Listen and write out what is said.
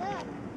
Look.